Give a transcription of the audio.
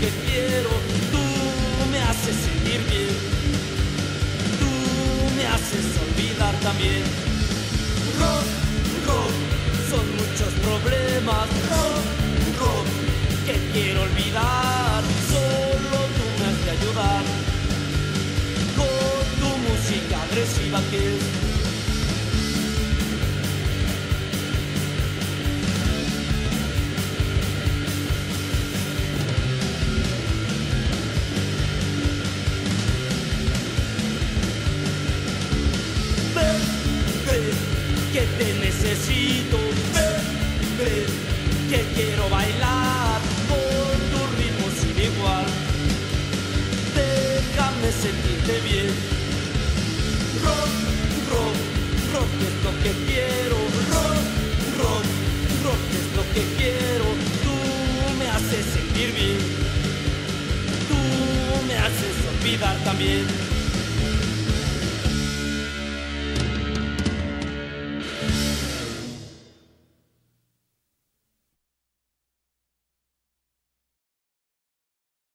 que quiero. Tú me haces sentir bien. Tú me haces olvidar también. Rock, rock, son muchos problemas. Rock, rock, que quiero olvidar. Solo tú me has de ayudar. Con tu música agresiva que es. Que te necesito, ven, ven, que quiero bailar con tu ritmo sin igual. Déjame sentirte bien. Rock, rock, rock es lo que quiero. Rock, rock, rock es lo que quiero. Tú me haces sentir bien. Tú me haces olvidar también.